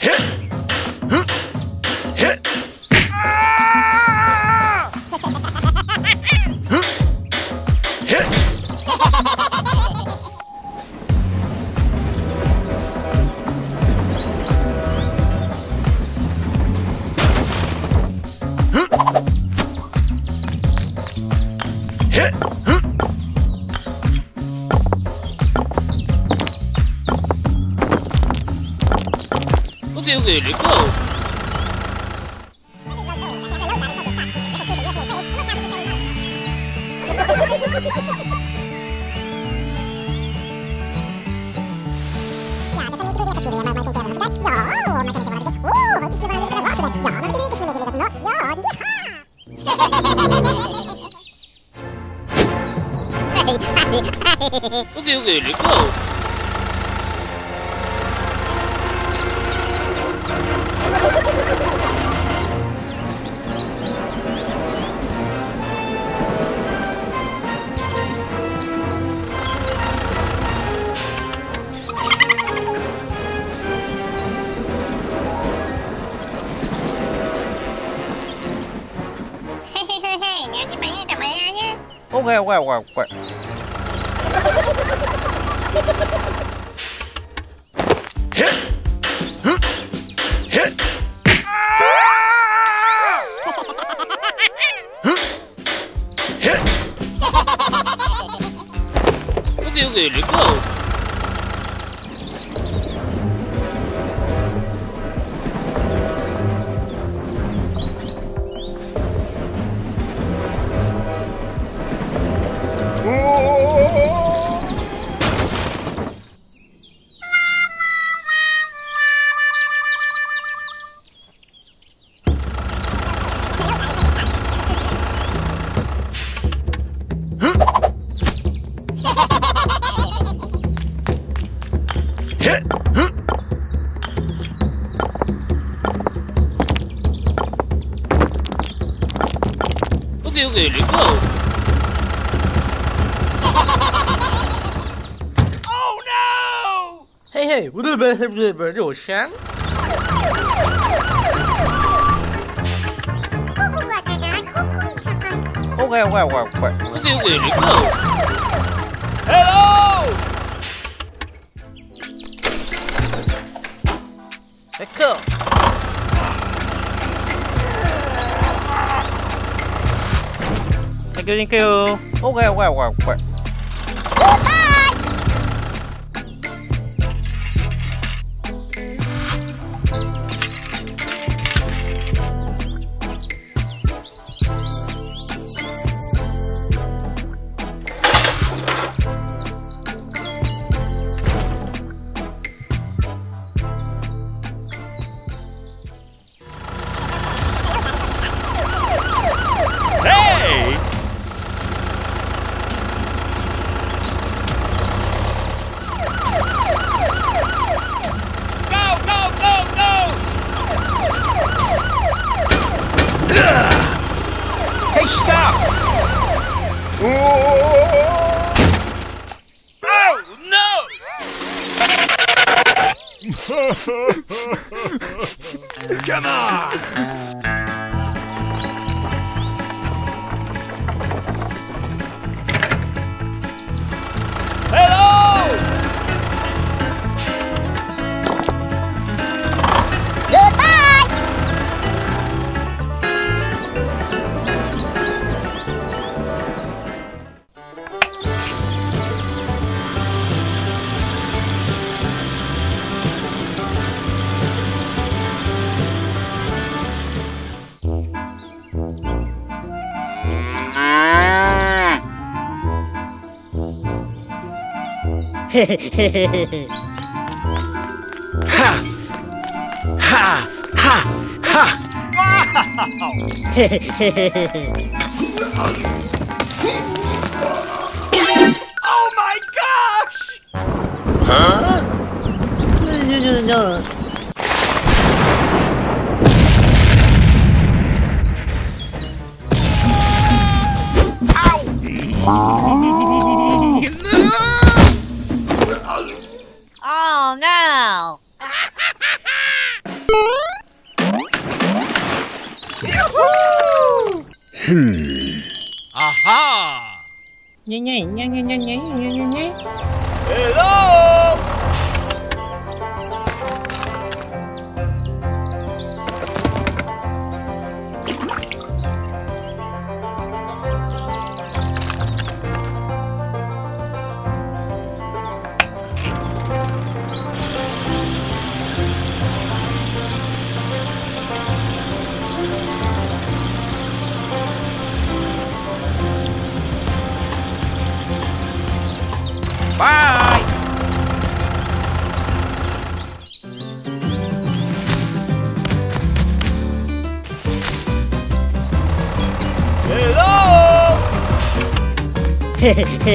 Okay, okay, let's go. Okay, okay, let's go. Ok, ok, ok, Okay, okay, let's go. Let's go. Thank you, thank you. Ok, ok, ok, ok. Ha! Ha! Ha! oh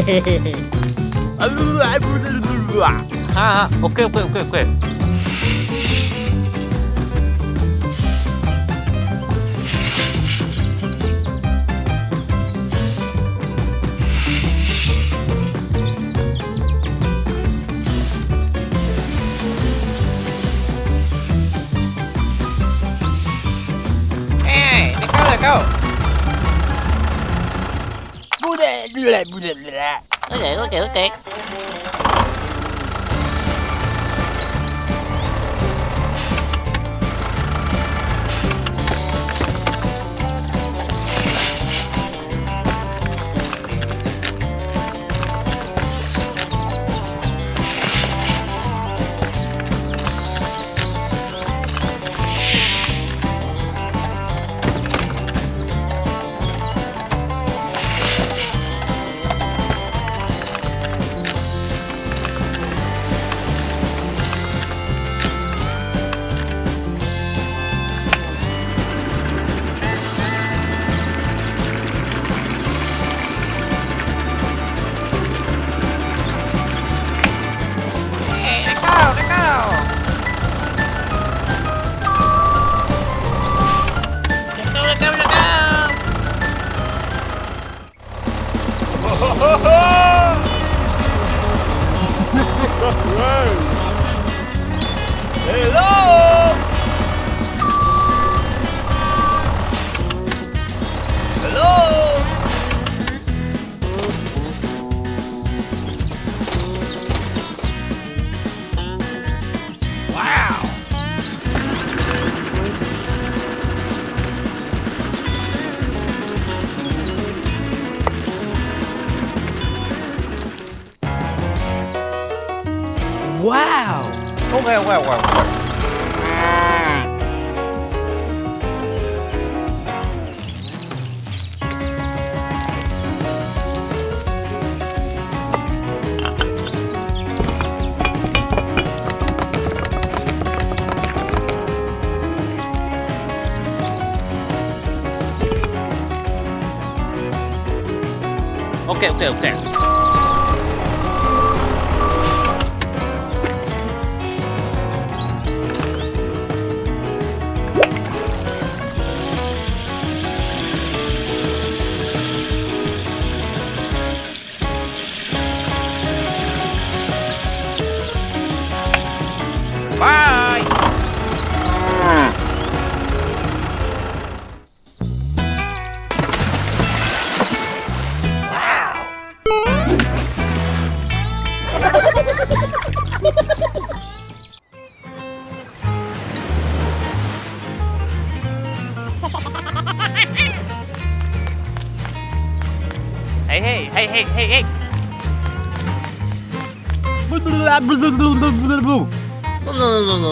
嘿嘿嘿 okay, okay, okay.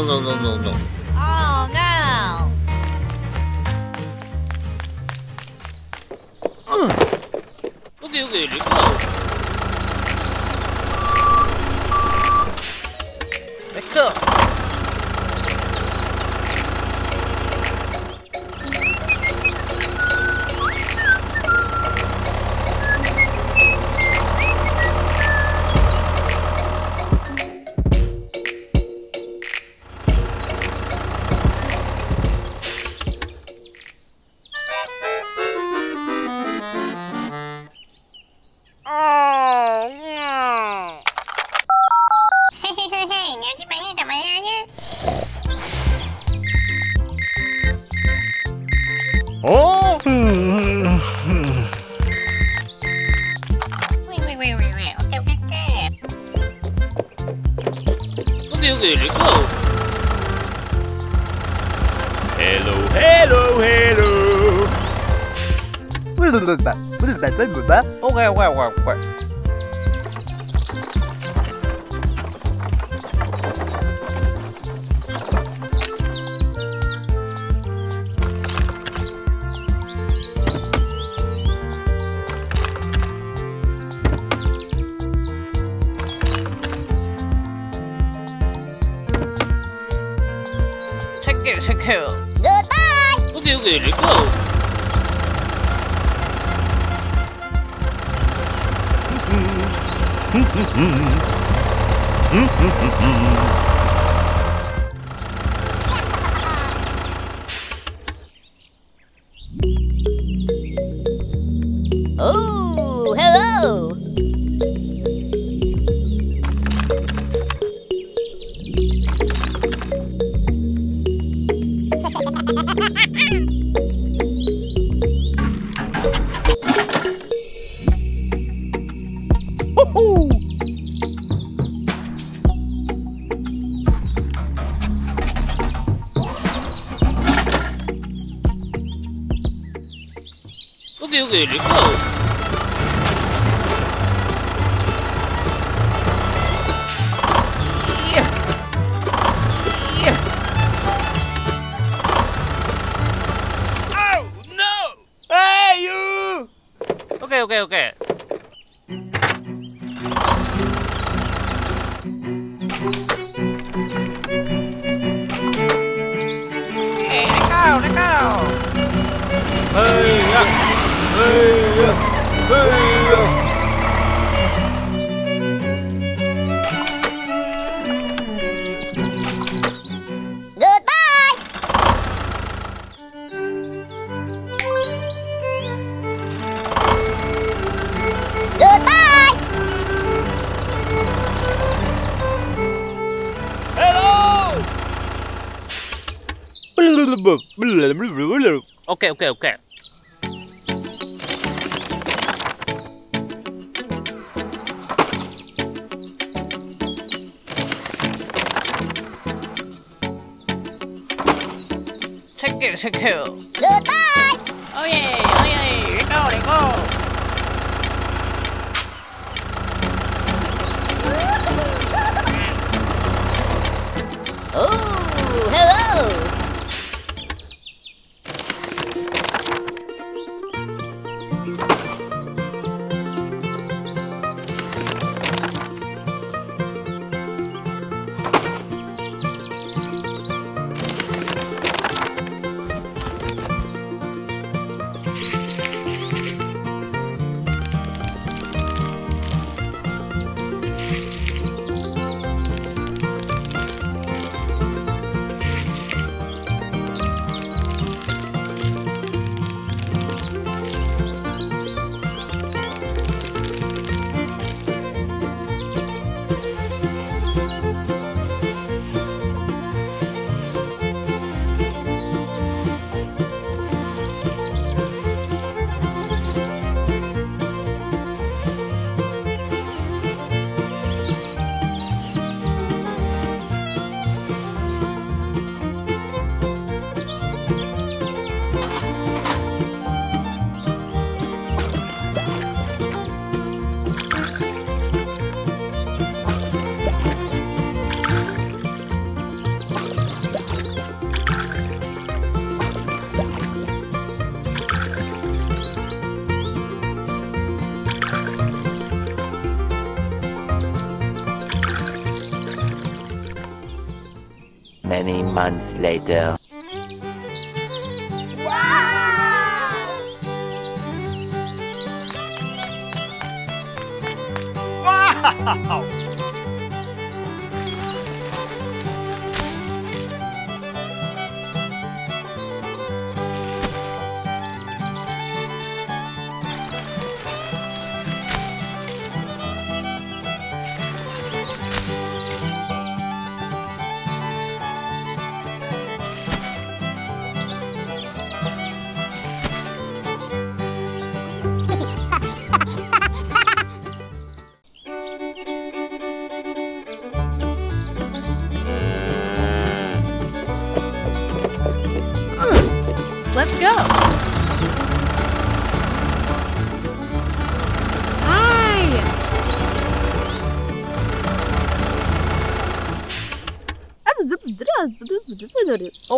走走走走走。OK Okay, okay, okay. Take months later.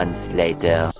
months later.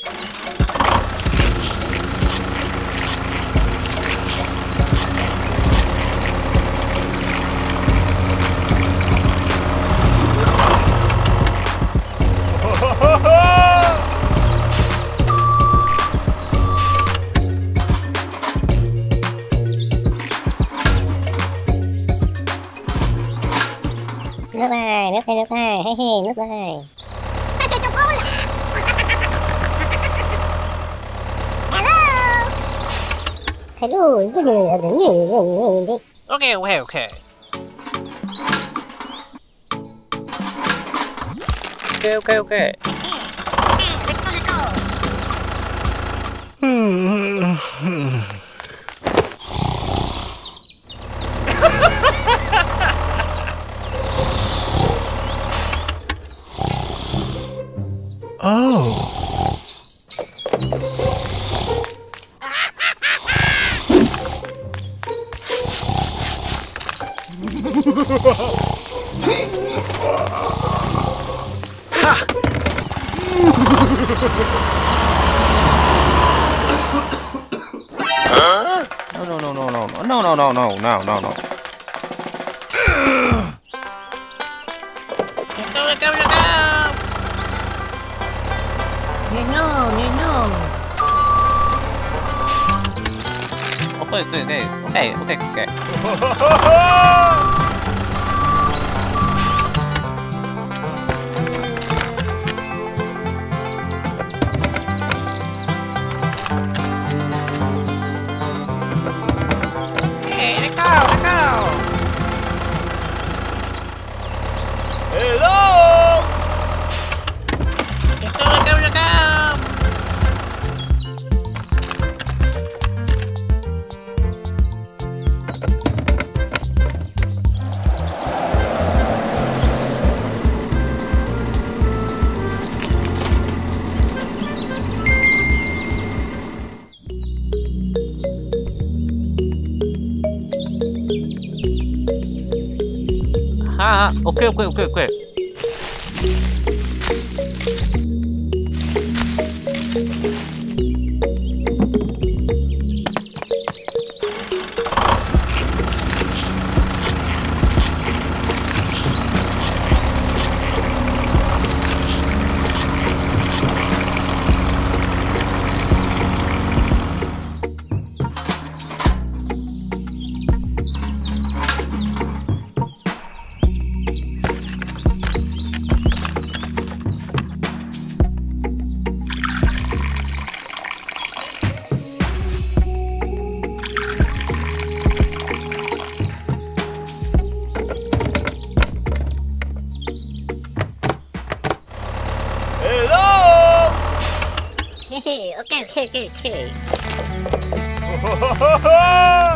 Okay, okay, okay. Okay, okay, okay. Hmm. 快快快快 KKK.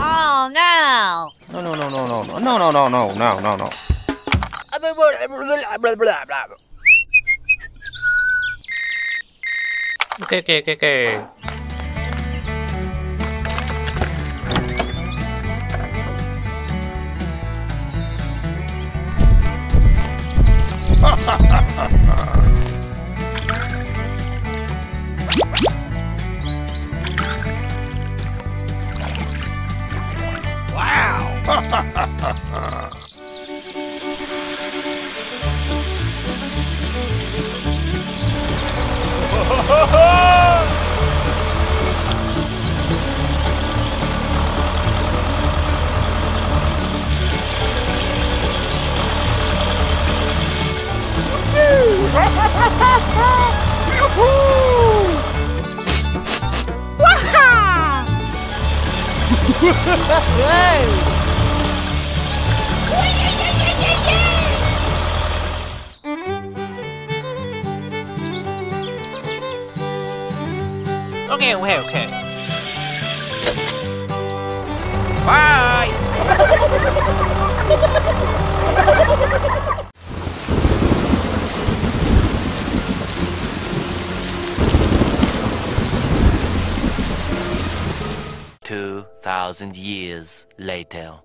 Oh no! No, no, no, no, no, no, no, no, no, no, no, okay, okay, okay. Okay, thousand years later.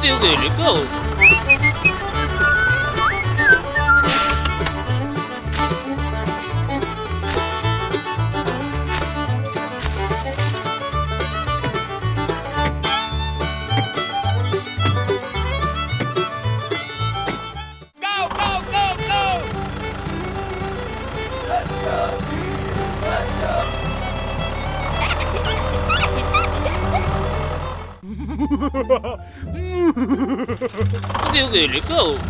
Where did it go? Деликал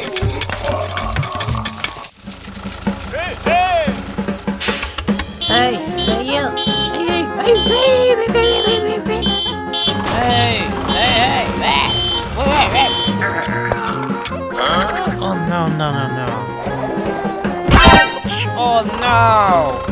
No, no, no, no. Oh no.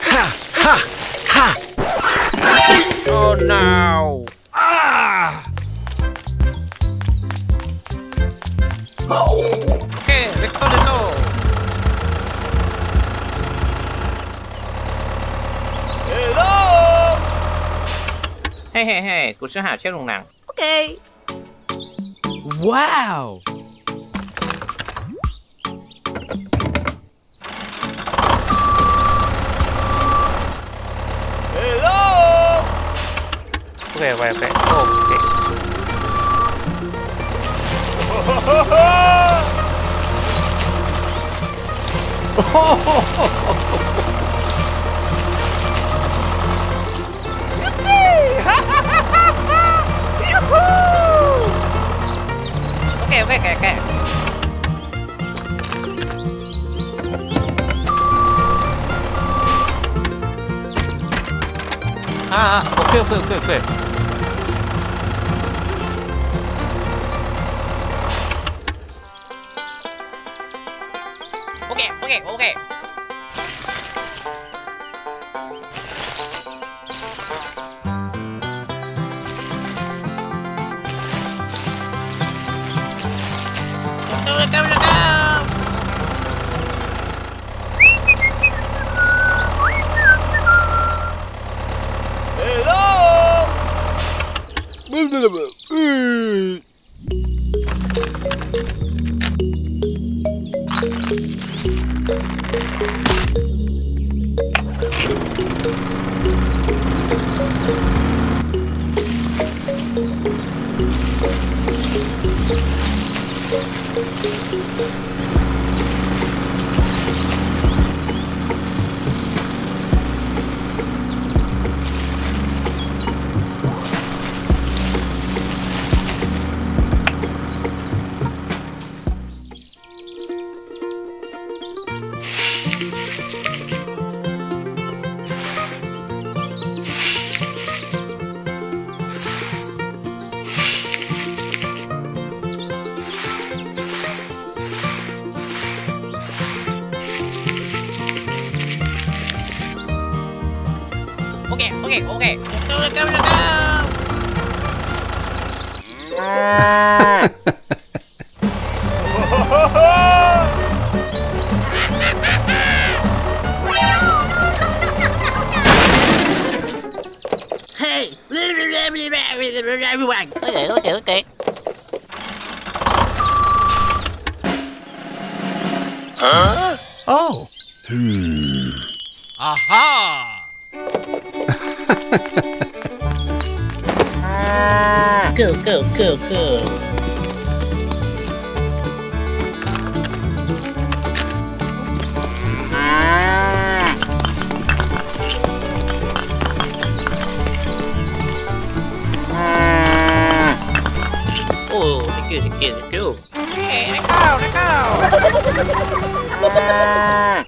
ha ha ha. Oh no. Ah. Oh. Okay, Victor Leto. Hello. Hey hey hey, cô sẽ hạ chết luôn nàng. Okay. Wow. ばいやばいやばいオッケー okay, okay, okay, Ah, ah, ok, ok, ok, ok. Everyone! Okay, okay, okay. Oh. Hmm. Aha! Go, go, go, go. Secure, secure, secure. Okay, let go, let go. Ah.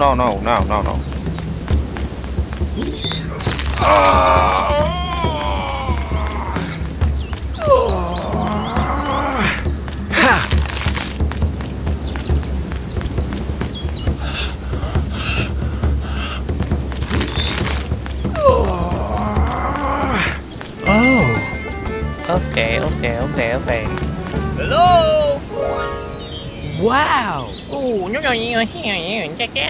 no, no, no, no, no. Oh. Okay, okay, okay, okay. Hello! Wow! Ồ, nhóc nhỏ nhỏ nhỏ nhỏ nhỏ nhỏ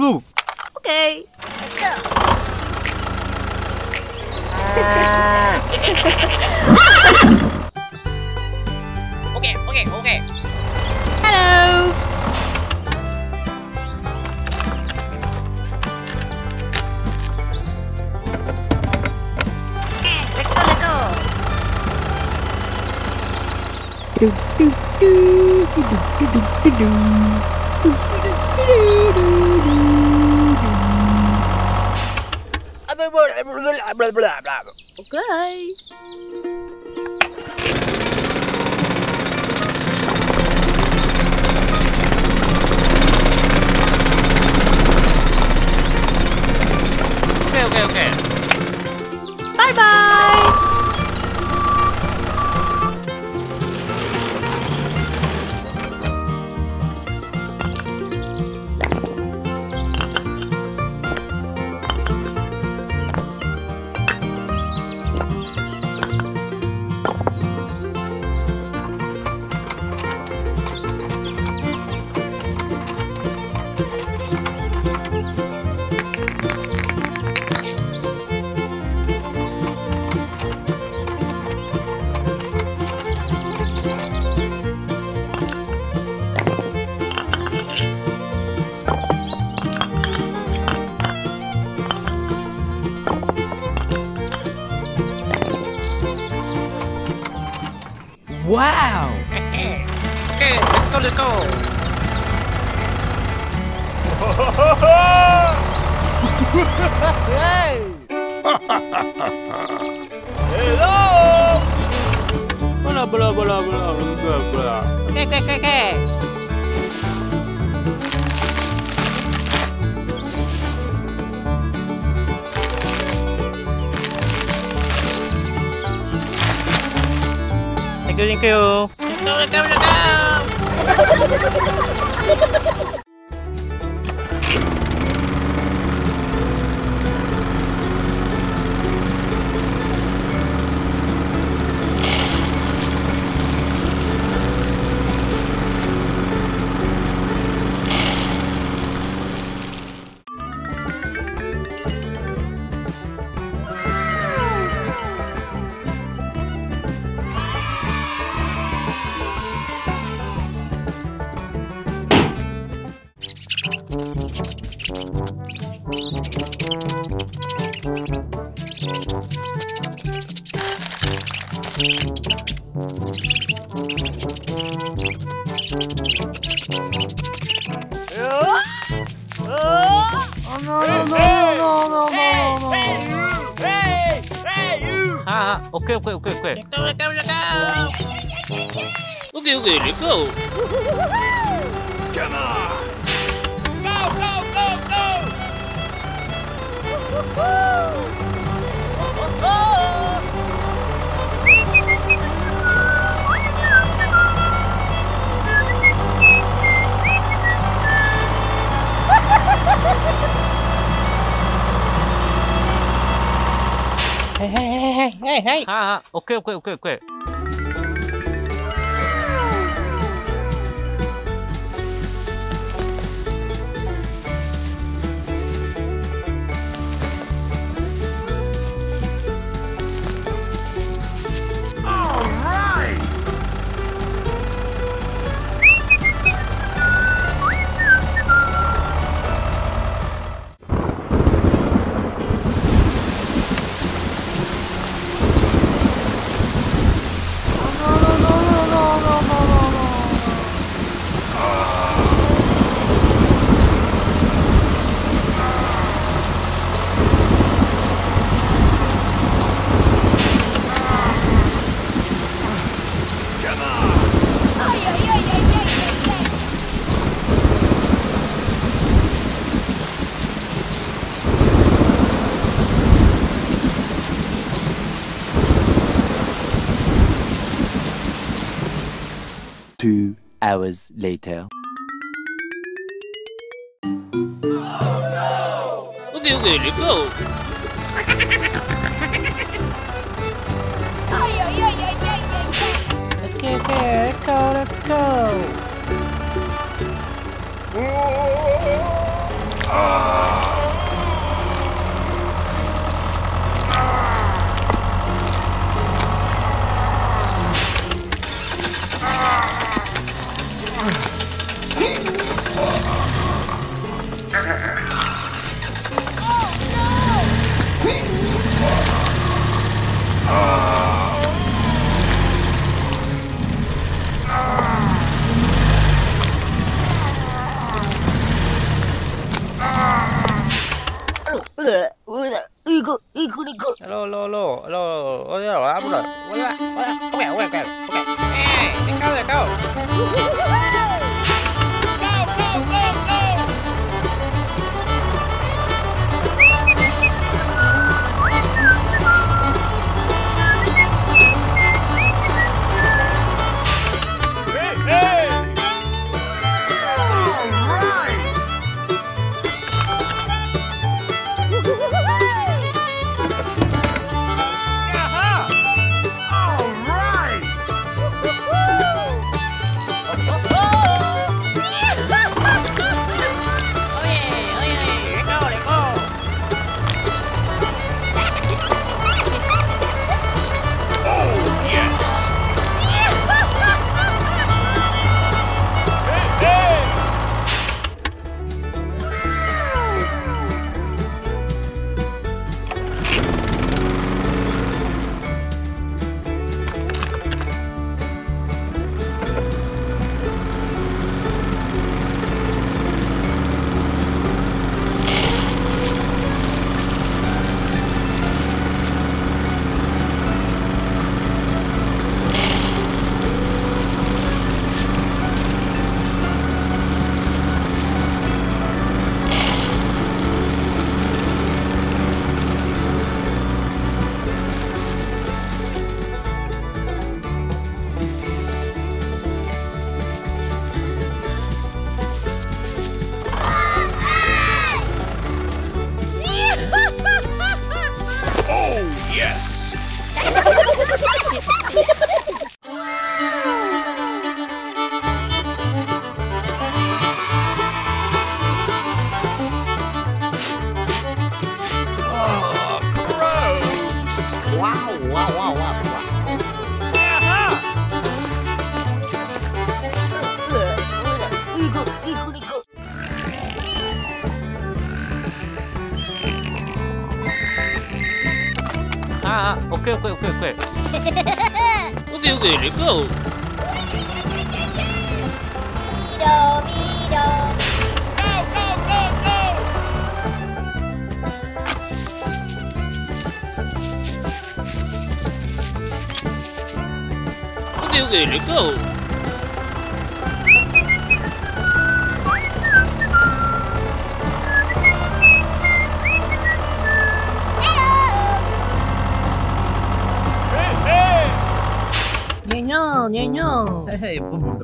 move. Okay. Let's go. 꽤요꽤요 hours later. Oh, no! Okay, okay, go, let go. Oh. 我我我也不知道。go? Beetle, beetle. Go, go, go, go. Let's go.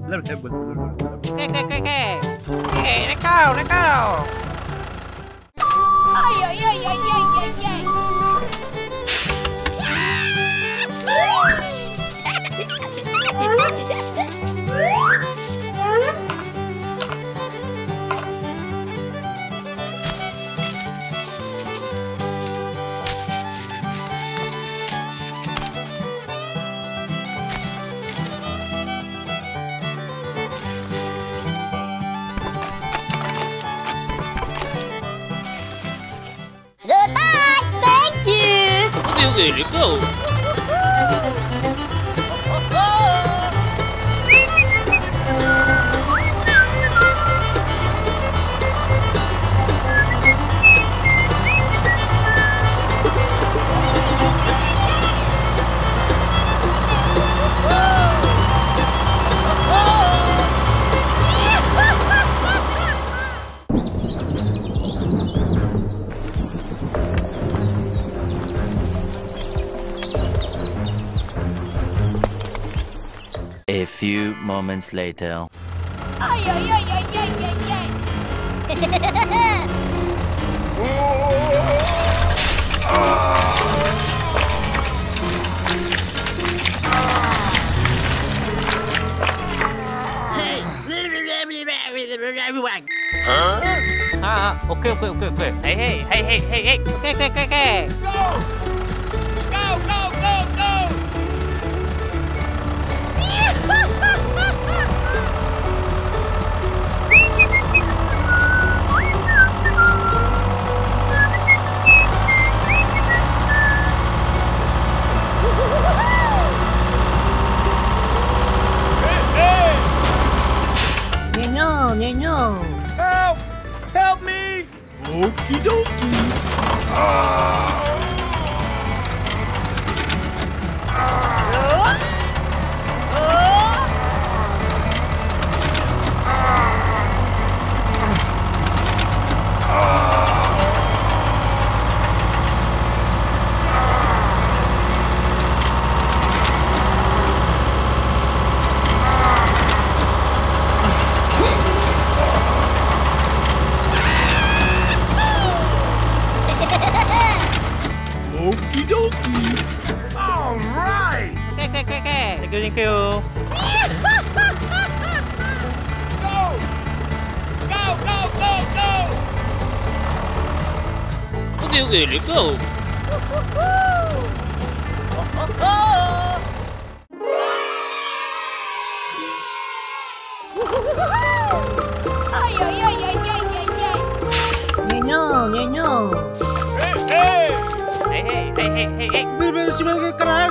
Let me tell you. moments later. Ay, ay, ay, ay, ay, ay, ay. huh? Ah, okay, okay, okay, okay. Hey, hey, hey, hey, hey, hey, okay, okay, okay, okay. No! Okie dokie. Okie ah. Alright! Okay, okay, okay. Thank you, thank you. go! Go, go, go, go! Okay, okay, let's go. hey, hey, hey. Misschien ben kanaal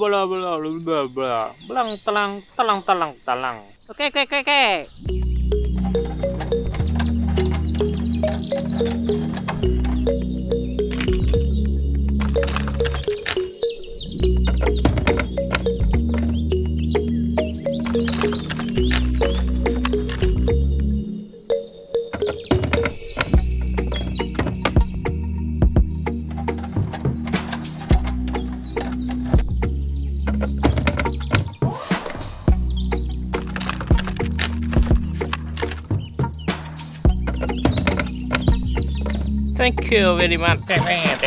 bla bla bla bla bla bla telang telang telang telang. Oke oke oke. Very much.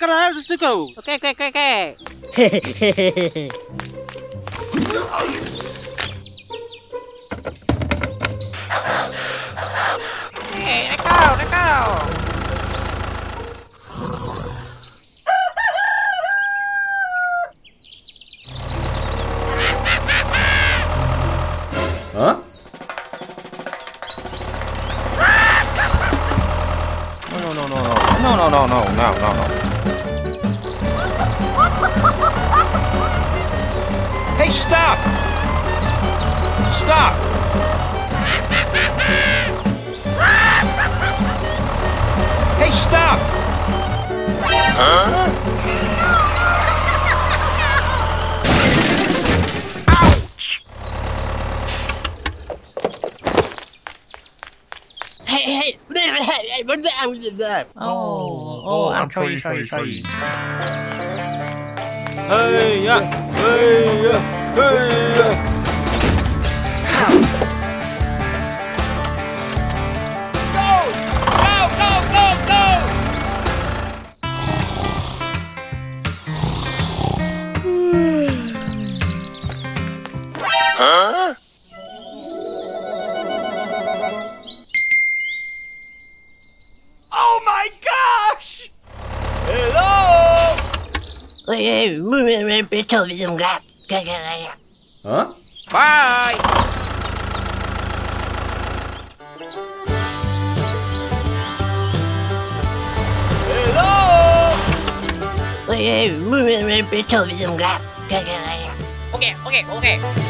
कर रहा है उसको okay okay okay okay Oh, oh, oh, I'm sorry, sorry, sorry. Hey, yeah, hey, yeah, hey, yeah. bị tôi bị lùng gạt hả? Ba ơi hello bị tôi bị lùng gạt. Ok ok ok.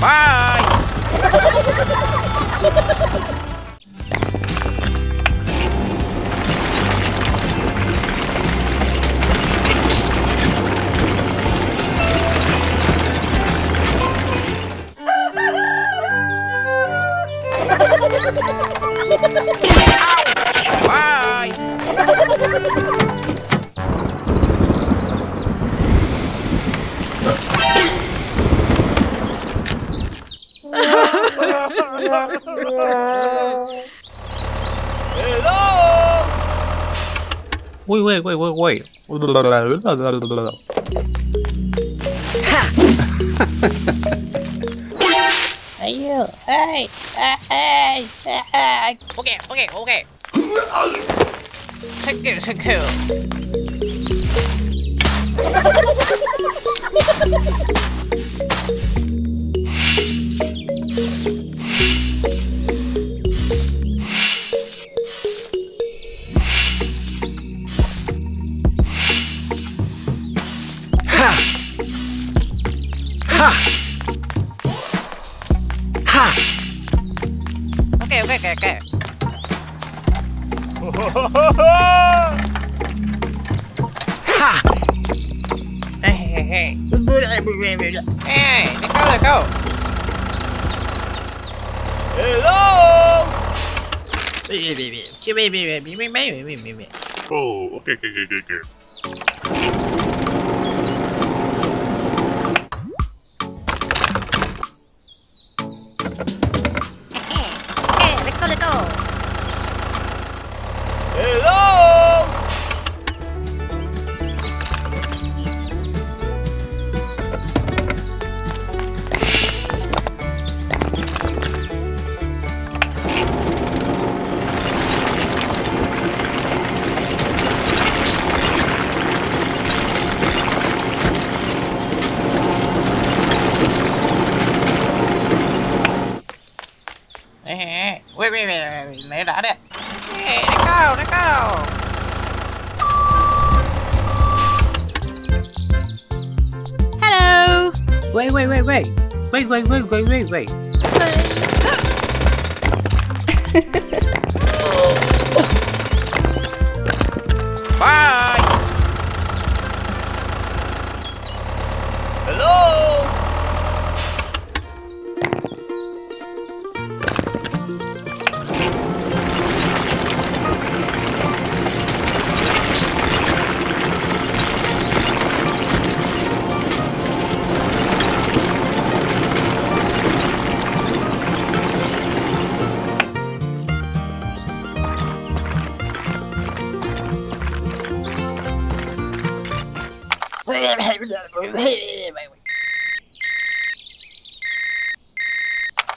Bye. Wait, wait, wait, wait, wait. Ayo, ay, ay, ay. Okay, okay, okay. Thank you, thank you. Oh, okay, okay, okay, okay.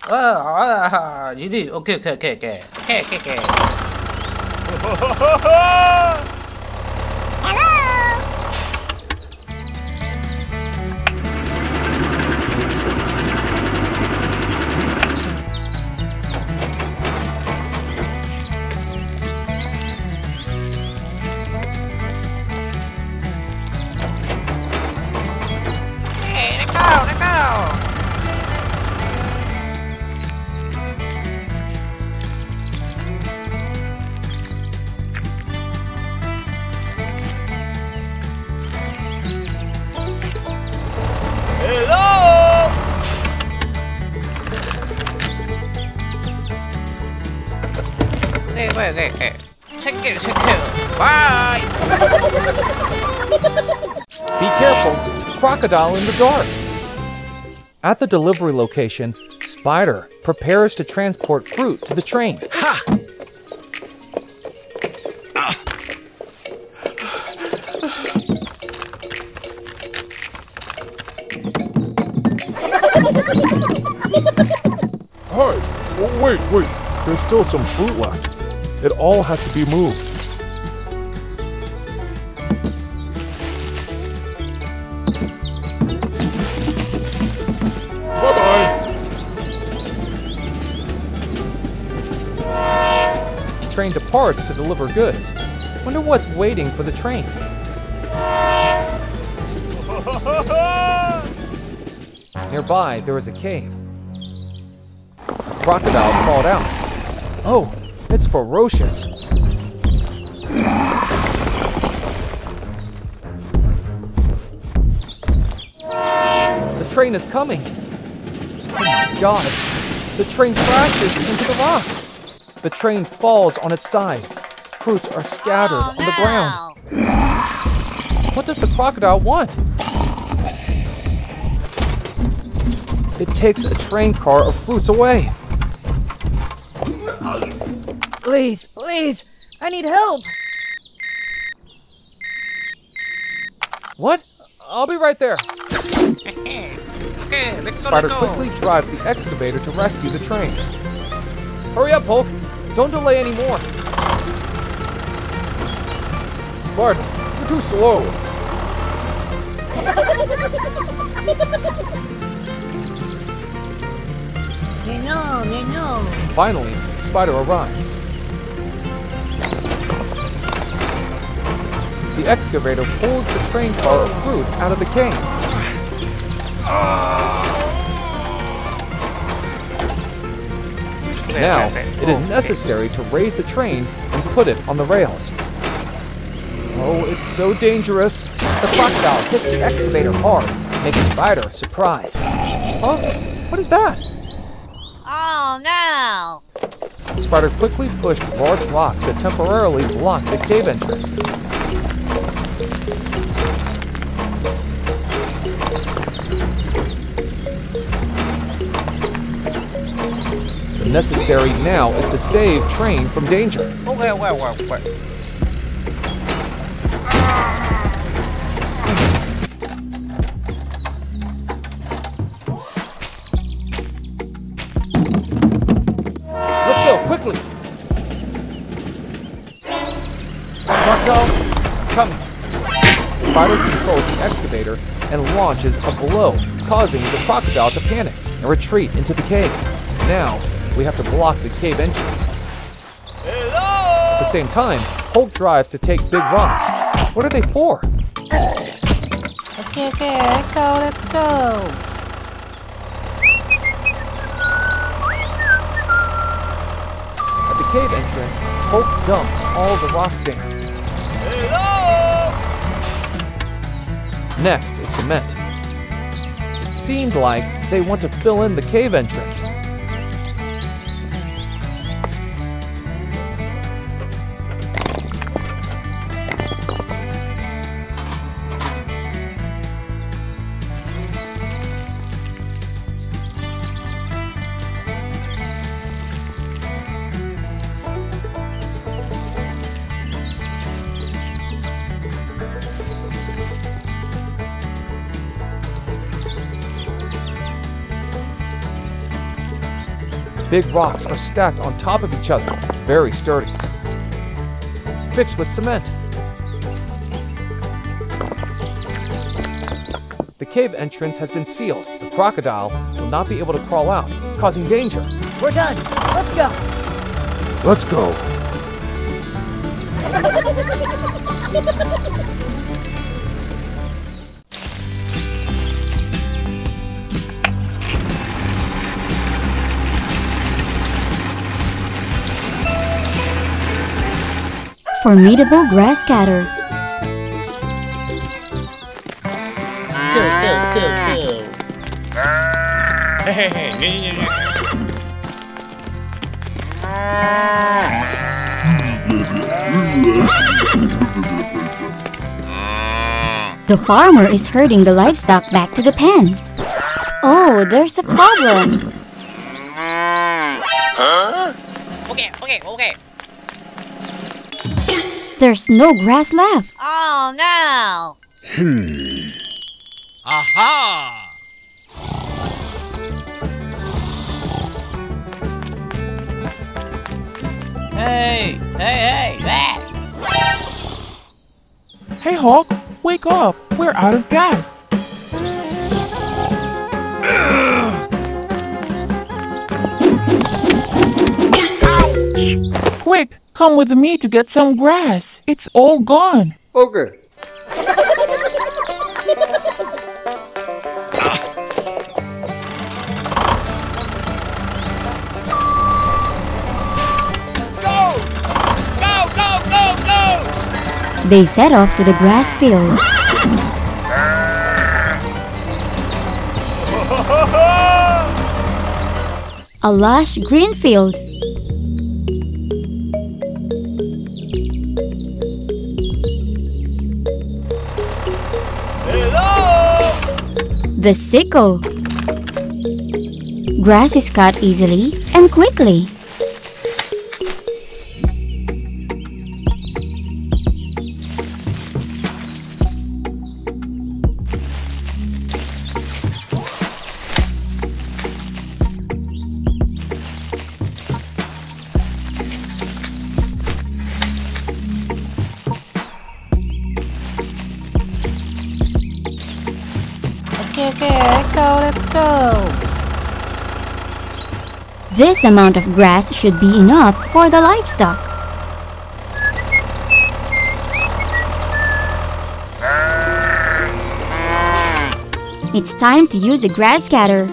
啊！好的，好的。弟弟，OK，OK，OK，OK，OK。哈哈哈哈哈！Crocodile in the dark! At the delivery location, Spider prepares to transport fruit to the train. Ha! Hi. Oh, wait, wait. There's still some fruit left. It all has to be moved. Departs to deliver goods. Wonder what's waiting for the train. Nearby, there is a cave. A crocodile crawled out. Oh, it's ferocious. The train is coming. Oh my god. The train crashes into the rocks. The train falls on its side. Fruits are scattered Oh, on the ground. What does the crocodile want? It takes a train car of fruits away. Please, please, I need help. What? I'll be right there. Okay, let's Spider go. quickly drives the excavator to rescue the train. Hurry up, Hulk! Don't delay anymore. Spider, you're too slow. Mais non, mais non. Finally, Spider arrived. The excavator pulls the train car of fruit out of the cave. Now, it is necessary to raise the train and put it on the rails. Oh, it's so dangerous. The crocodile hits the excavator hard, makes Spider surprise. Huh? What is that? Oh no. Spider quickly pushed large rocks that temporarily blocked the cave entrance. Necessary now is to save Train from danger. Okay, wait, wait, wait. Let's go, quickly! Coming. Spider controls the excavator and launches a blow, causing the crocodile to panic and retreat into the cave. Now, we have to block the cave entrance. At the same time, Hulk drives to take big rocks. What are they for? Okay, okay, let's go, let's go. At the cave entrance, Hulk dumps all the rocks down. Next is cement. It seemed like they want to fill in the cave entrance. Big rocks are stacked on top of each other, very sturdy. Fixed with cement. The cave entrance has been sealed. The crocodile will not be able to crawl out, causing danger. We're done. Let's go. Let's go. Formidable grass cutter. Go, go, go. The farmer is herding the livestock back to the pen. Oh, there's a problem. Okay, okay, okay. There's no grass left. Oh no! Hmm. Aha! Hey, hey, hey, hey! Hey, Hawk, wake up. We're out of gas. Ouch! Quick, come with me to get some grass. It's all gone. Okay. Go! Go, go, go, go! They set off to the grass field. A lush green field. The sickle. Grass is cut easily and quickly. This amount of grass should be enough for the livestock. It's time to use a grass scatter.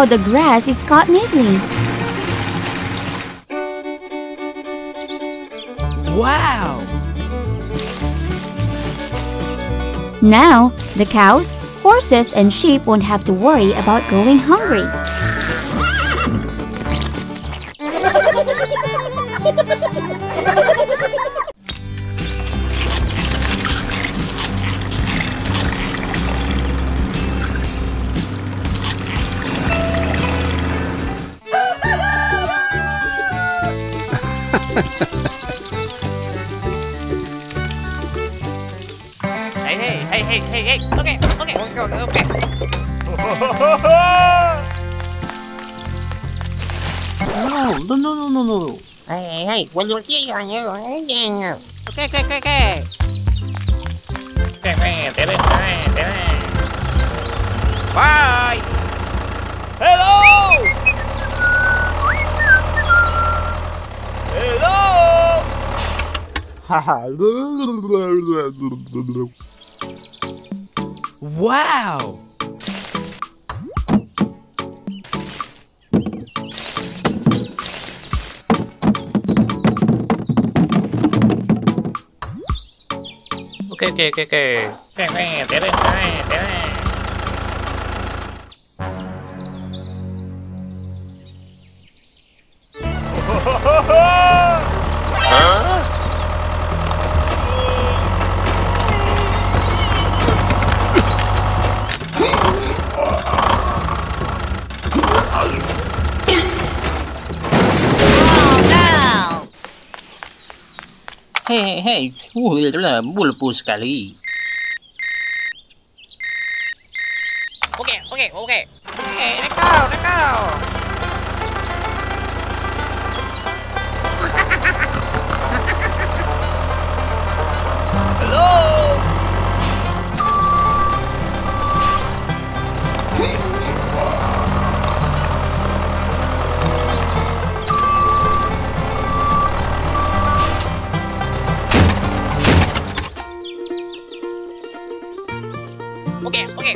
Wow, the grass is cut neatly. Wow! Now, the cows, horses, and sheep won't have to worry about going hungry. Okay, okay. Okay, okay, tiến lên, tiến lên, tiến lên. Bye! Hello! Hello! Wow! Okay, okay, okay, okay. Okay, okay, tiến lên, Hey, hey, hey! Uh, bulbul sekali. Okay, okay, okay. Okay, let's go, let's go. Hello!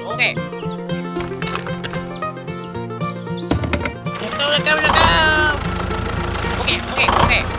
oke, oke. Rekam. Oke, oke, oke.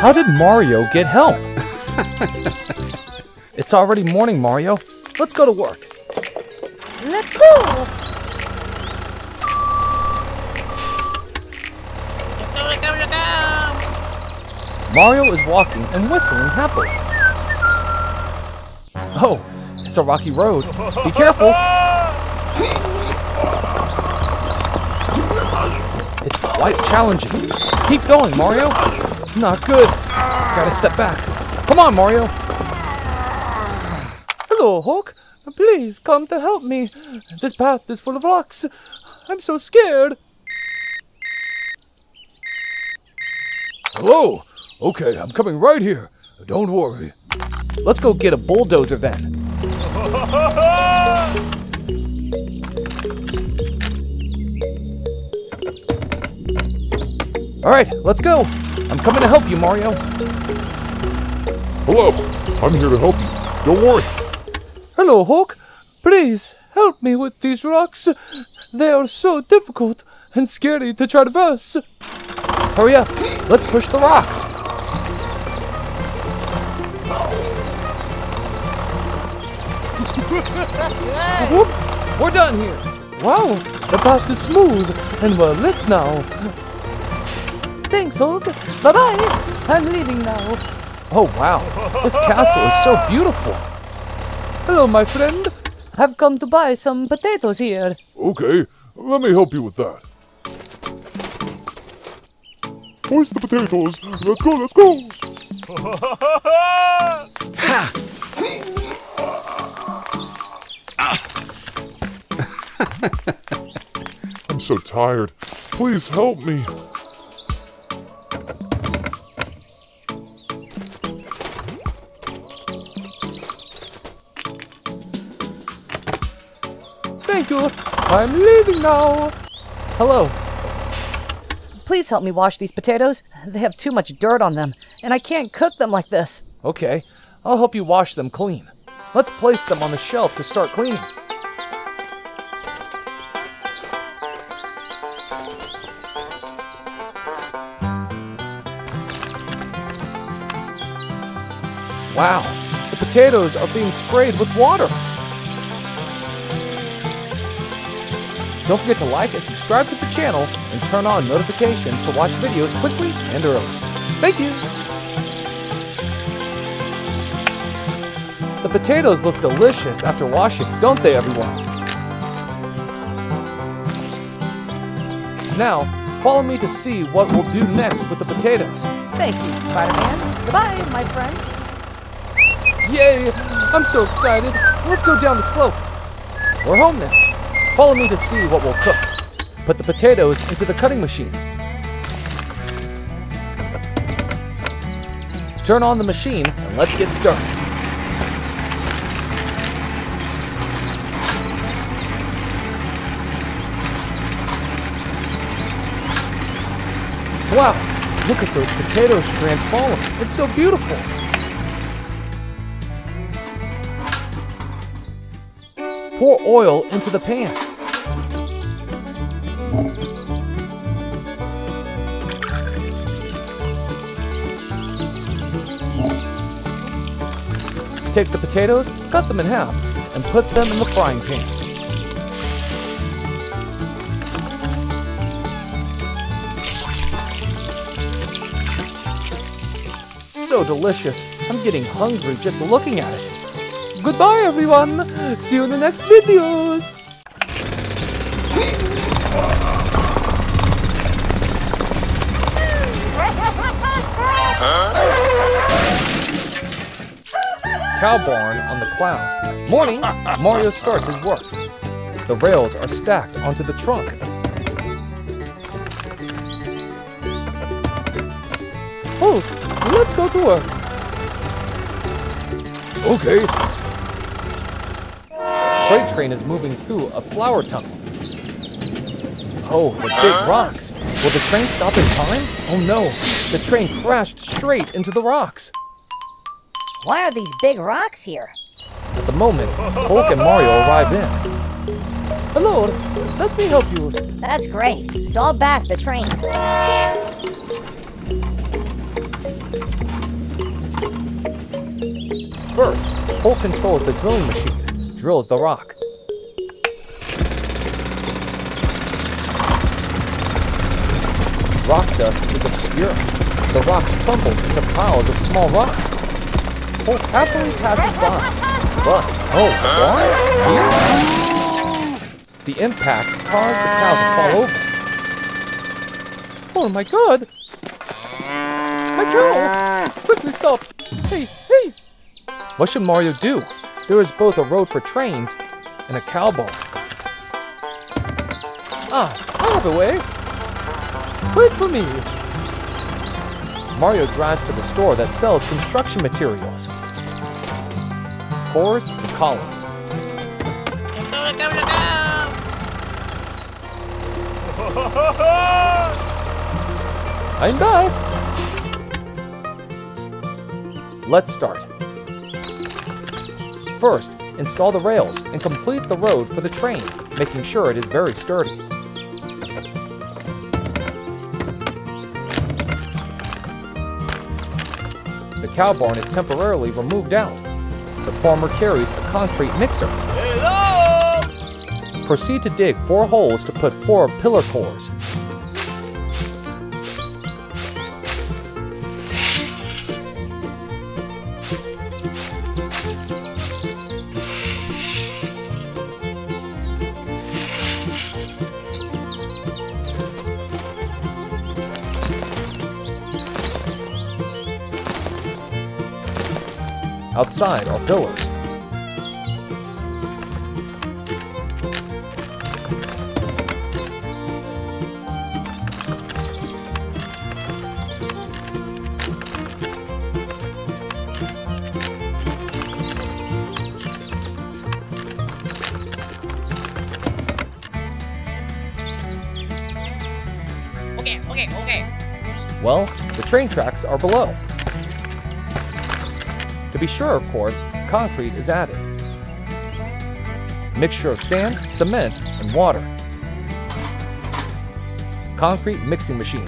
How did Mario get help? it's already morning, Mario. Let's go to work. Let's go! Mario is walking and whistling happily. Oh, it's a rocky road. Be careful. It's quite challenging. Keep going, Mario. Not good. Gotta step back. Come on, Mario. Hello, Hawk. Please come to help me. This path is full of rocks. I'm so scared. Hello. Okay, I'm coming right here. Don't worry. Let's go get a bulldozer then. All right, let's go. I'm coming to help you, Mario. Hello, I'm here to help you. Don't worry. Hello, Hawk. Please help me with these rocks. They are so difficult and scary to traverse. Hurry up. Let's push the rocks. Whoop. We're done here. Wow, the path is smooth and we're lit now. Thanks, Hawk. Bye bye. I'm leaving now. Oh, wow. This castle is so beautiful. Hello, my friend. I've come to buy some potatoes here. Okay, let me help you with that. Hoist the potatoes. Let's go, let's go. ha! I'm so tired. Please help me. I'm leaving now. Hello. Please help me wash these potatoes. They have too much dirt on them, and I can't cook them like this. Okay, I'll help you wash them clean. Let's place them on the shelf to start cleaning. Wow, the potatoes are being sprayed with water. Don't forget to like and subscribe to the channel and turn on notifications to watch videos quickly and early. Thank you! The potatoes look delicious after washing, don't they, everyone? Now, follow me to see what we'll do next with the potatoes. Thank you, Spider-Man. Goodbye, my friend. Yay! I'm so excited. Let's go down the slope. We're home now. Follow me to see what we'll cook. Put the potatoes into the cutting machine. Turn on the machine and let's get started. Wow, look at those potatoes transforming. It's so beautiful. Pour oil into the pan. Take the potatoes, cut them in half, and put them in the frying pan. So delicious. I'm getting hungry just looking at it. Goodbye, everyone. See you in the next videos. Cow barn on the cloud. Morning! Mario starts his work. The rails are stacked onto the trunk. Oh, let's go to work. Okay. The freight train is moving through a flower tunnel. Oh, the big rocks. Will the train stop in time? Oh no, the train crashed straight into the rocks. Why are these big rocks here? At the moment, Hulk and Mario arrive in. Hello, let me help you. That's great. So I'll back the train. First, Hulk controls the drilling machine, drills the rock. Rock dust is obscure. The rocks crumble into piles of small rocks. Hulk happily passes by. But, oh, what? The impact caused the cow to fall over. Oh my god! My cow! Quickly stop! Hey, hey! What should Mario do? There is both a road for trains and a cow barn. Ah, I have a way. Wait for me. Mario drives to the store that sells construction materials. Cores and columns. I'm back. Let's start. First, install the rails and complete the road for the train, making sure it is very sturdy. The cow barn is temporarily removed out. The farmer carries a concrete mixer. Hello! Proceed to dig four holes to put four pillar cores. Outside are pillars. Okay, okay, okay. Well, the train tracks are below. To be sure, of course, concrete is added. Mixture of sand, cement, and water. Concrete mixing machine.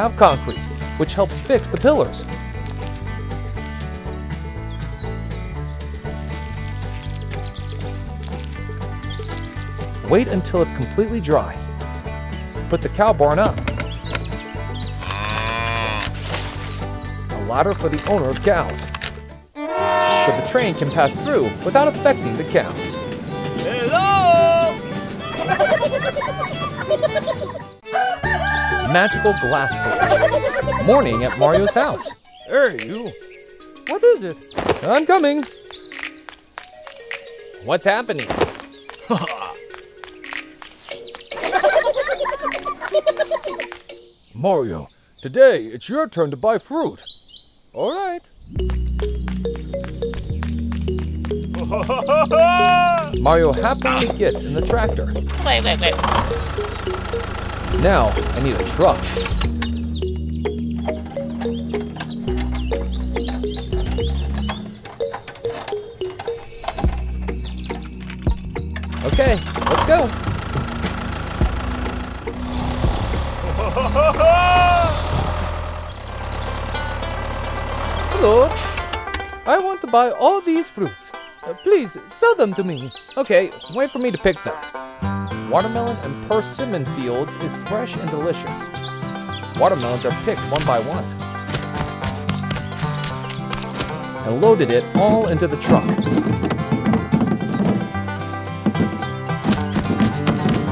Have concrete, which helps fix the pillars. Wait until it's completely dry. Put the cow barn up. A ladder for the owner of cows. So the train can pass through without affecting the cows. Hello! Magical glass bridge. Morning at Mario's house. Hey, you. What is it? I'm coming. What's happening? Mario, today it's your turn to buy fruit. All right. Mario happily gets in the tractor. Wait, wait, wait. Now I need a truck. Okay, let's go. Hello. I want to buy all these fruits. Uh, please sell them to me. Okay, wait for me to pick them. Watermelon and persimmon fields is fresh and delicious. Watermelons are picked one by one. And loaded it all into the truck.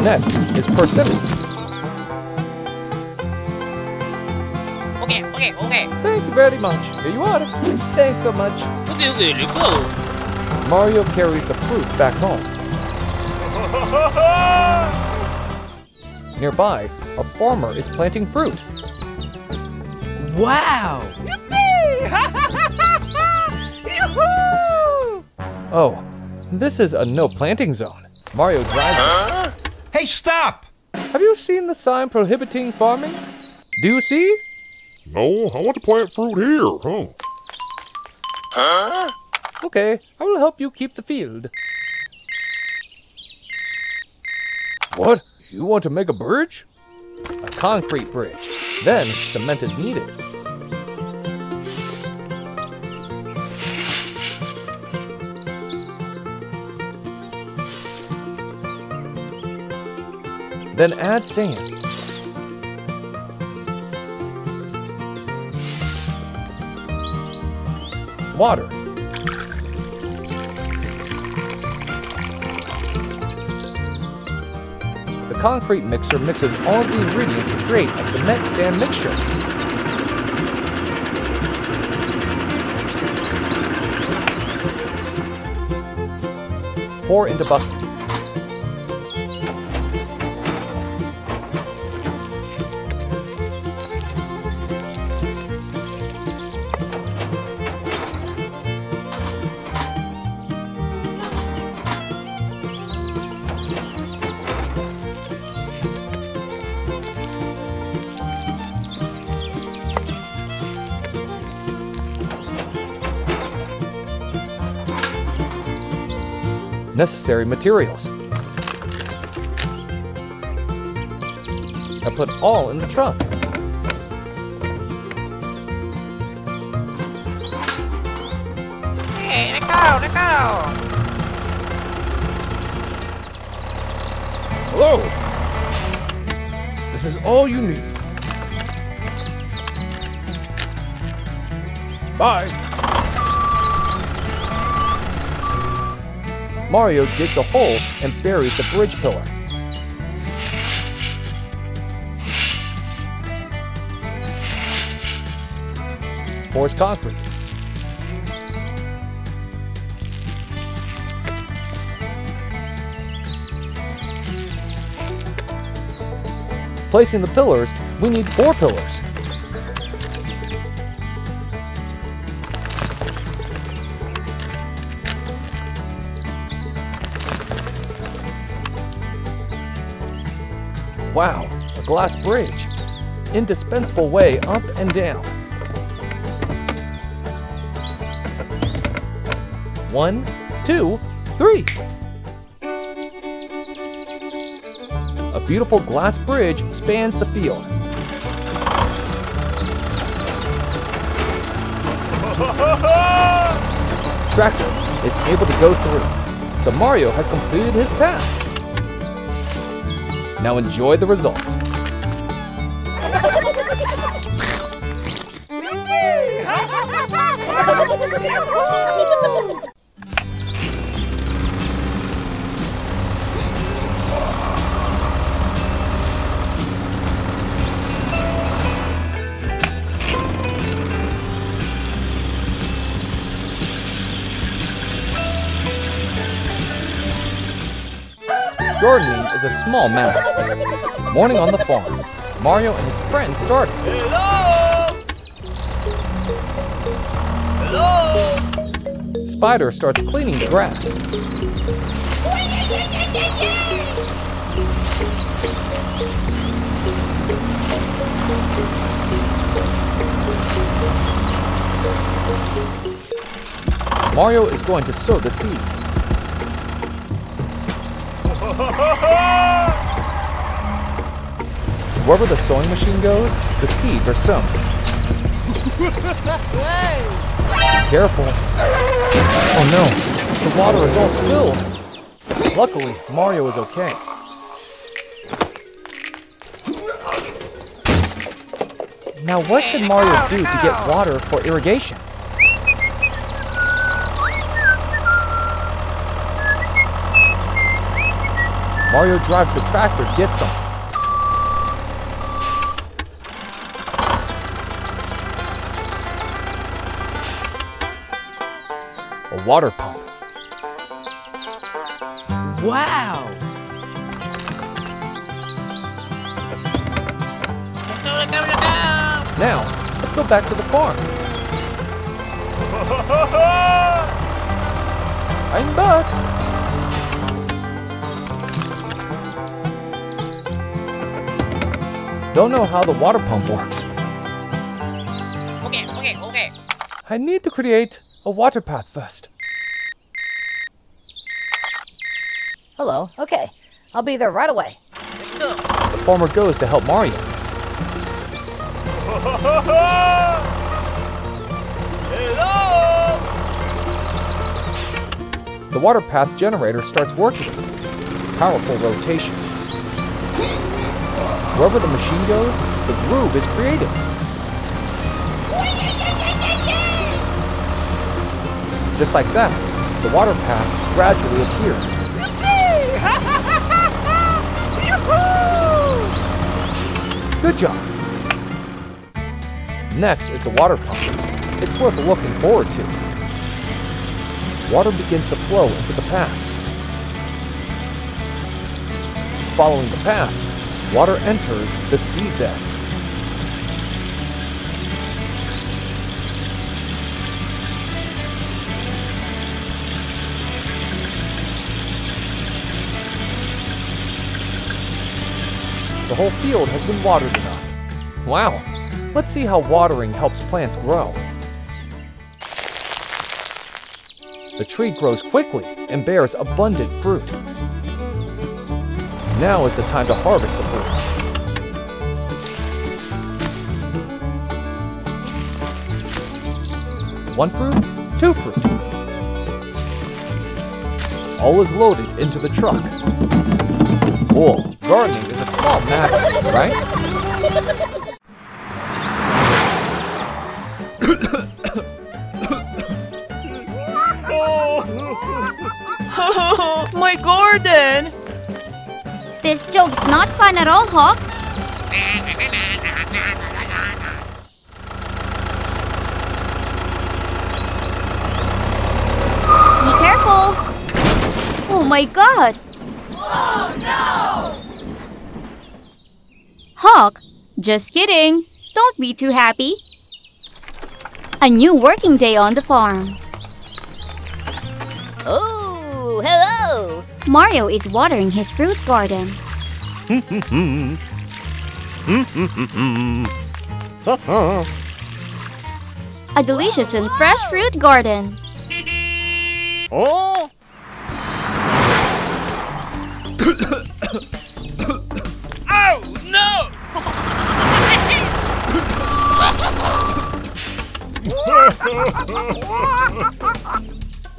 Next is persimmons. Okay, okay, okay. Thank you very much. Here you are. Thanks so much. Okay, okay, let's. Mario carries the fruit back home. Nearby, a farmer is planting fruit. Wow! Oh, this is a no planting zone. Mario drives. Hey, stop! Have you seen the sign prohibiting farming? Do you see? No, I want to plant fruit here. Oh. Huh? Okay, I will help you keep the field. What? You want to make a bridge? A concrete bridge. Then cement is needed. Then add sand. Water. Concrete mixer mixes all of the ingredients to create a cement sand mixture. Pour into bucket. Necessary materials. I put all in the truck. Hey, let's go, let's go. Hello! This is all you need. Bye! Mario digs a hole and buries the bridge pillar. Pours concrete. Placing the pillars, we need four pillars. Glass bridge. Indispensable way up and down. One, two, three. A beautiful glass bridge spans the field. Tractor is able to go through, so Mario has completed his task. Now enjoy the results. Gardening is a small matter. Morning on the farm. Mario and his friends started. Hello? Spider starts cleaning the grass. Mario is going to sow the seeds. Wherever the sowing machine goes, the seeds are sown. Be careful. Oh no, the water is all spilled. Luckily, Mario is okay. Now what should Mario do to get water for irrigation? Mario drives the tractor, gets some. Water pump. Wow! Now, let's go back to the farm. I'm back. Don't know how the water pump works. Okay, okay, okay. I need to create a water path first. Hello. Okay. I'll be there right away. The farmer goes to help Mario. Hello? The water path generator starts working. Powerful rotation. Wherever the machine goes, the groove is created. Just like that, the water paths gradually appear. Good job. Next is the water pump. It's worth looking forward to. Water begins to flow into the path. Following the path, water enters the seed beds. The whole field has been watered enough. Wow, let's see how watering helps plants grow. The tree grows quickly and bears abundant fruit. Now is the time to harvest the fruits. One fruit, two fruit. All is loaded into the truck. Full. Gardening is a small matter, right? Oh, my garden! This joke's not fun at all, Hawk. Be careful! Oh my god! Oh no! Hawk, just kidding. Don't be too happy. A new working day on the farm. Oh, hello. Mario is watering his fruit garden. A delicious and fresh fruit garden. Oh? oh,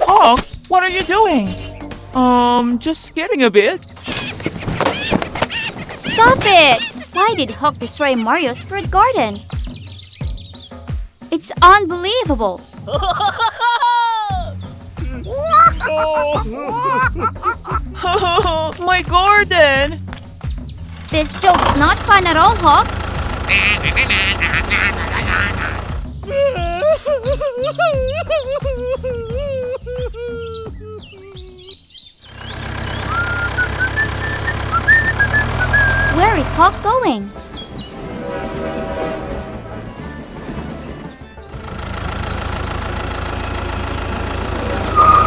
Hawk, what are you doing? Um, just skidding a bit. Stop it! Why did Hawk destroy Mario's fruit garden? It's unbelievable. Oh, my garden! This joke's not fun at all, Hawk. Where is Hawk going?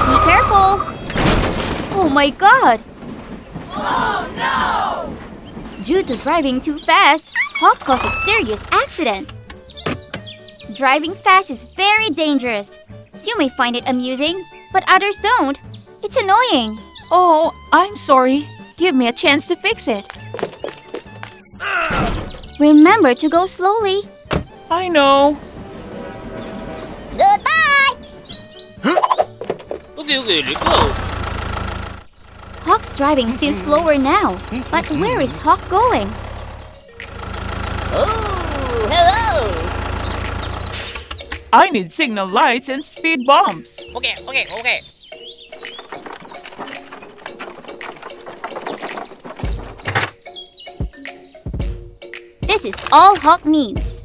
Be careful! Oh my god! Oh no! Due to driving too fast, Hawk caused a serious accident. Driving fast is very dangerous. You may find it amusing, but others don't. It's annoying. Oh, I'm sorry. Give me a chance to fix it. Remember to go slowly. I know. Goodbye! Okay, okay, let's go. Hawk's driving seems slower now, but where is Hawk going? Oh, hello. I need signal lights and speed bumps. Okay, okay, okay. This is all Hawk needs.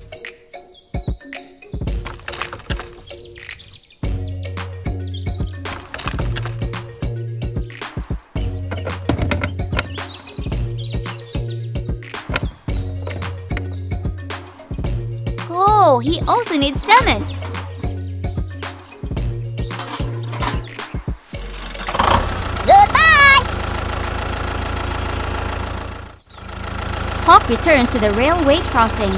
Oh, he also needs cement. Hawk returns to the railway crossing.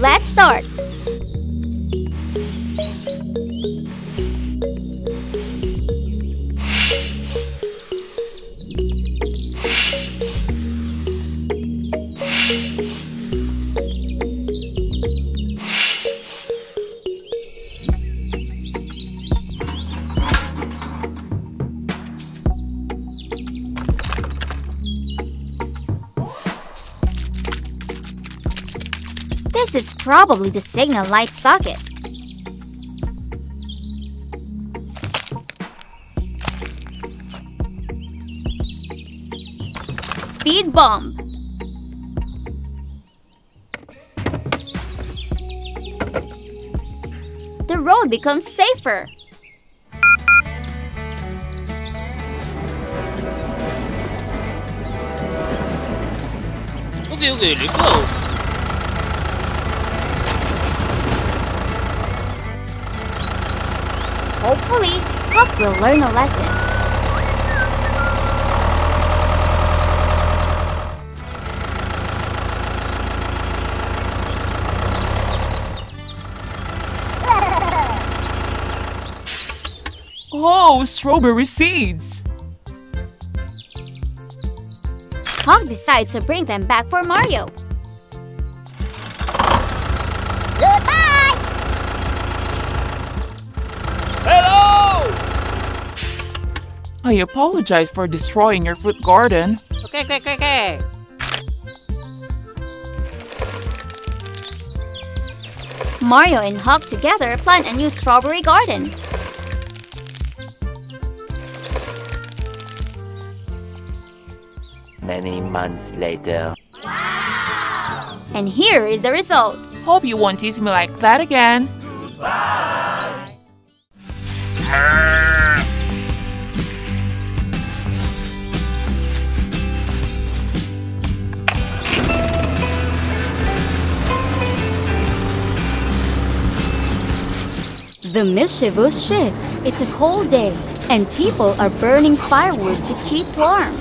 Let's start. Probably the signal light socket. Speed bump. The road becomes safer. Okay, okay, let's go. Will learn a lesson. Oh, strawberry seeds. Hawk decides to bring them back for Mario. I apologize for destroying your fruit garden. Okay, okay, okay, okay. Mario and Hawk together plant a new strawberry garden. Many months later. And here is the result. Hope you won't tease me like that again. The mischievous ship. It's a cold day, and people are burning firewood to keep warm.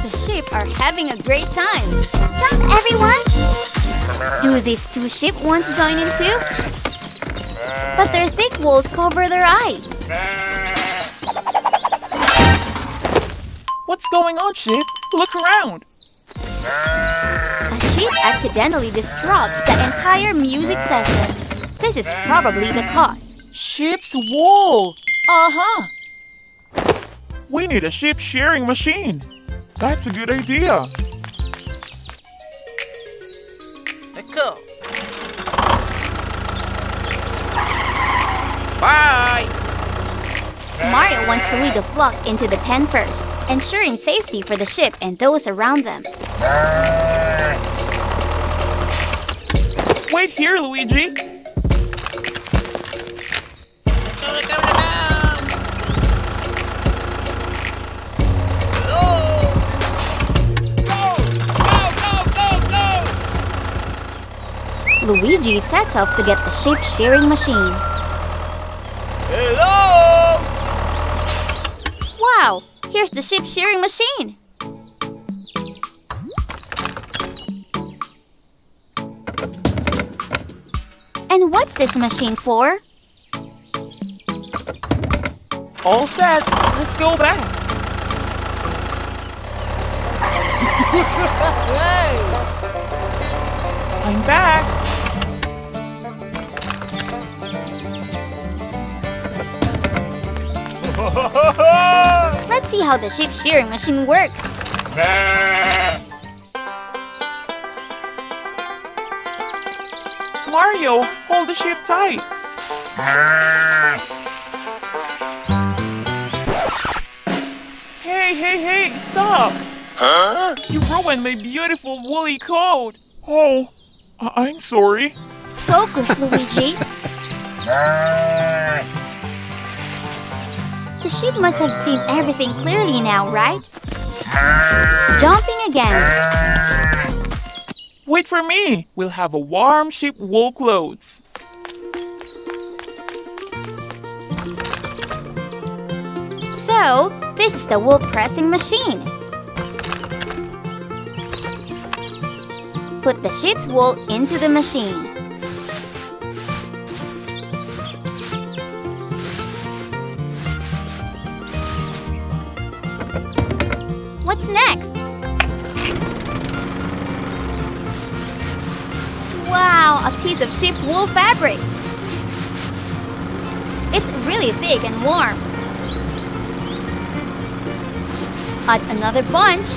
The sheep are having a great time. Jump, everyone! Do these two sheep want to join in too? But their thick walls cover their eyes. What's going on, sheep? Look around. Sheep accidentally disrupts the entire music session. This is probably the cause. Sheep's wool! Uh-huh. We need a sheep shearing machine. That's a good idea. Let's go. Bye! Mario wants to lead the flock into the pen first, ensuring safety for the sheep and those around them. Wait here, Luigi. Luigi sets off to get the ship shearing machine. Hello! Wow! Here's the ship shearing machine! What's this machine for? All set. Let's go back. I'm back. Let's see how the ship shearing machine works. Mario, hold the ship tight. Hey, hey, hey, stop! Huh? You ruined my beautiful woolly coat. Oh, I- I'm sorry. Focus, Luigi. The ship must have seen everything clearly now, right? Jumping again. Wait for me. We'll have a warm sheep wool clothes. So, this is the wool pressing machine. Put the sheep's wool into the machine. What's next? Wow, a piece of ship wool fabric. It's really thick and warm. Add another bunch.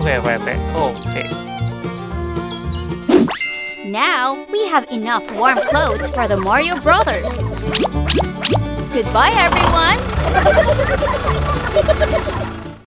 Okay, okay, okay. Now we have enough warm clothes for the Mario Brothers. Goodbye, everyone!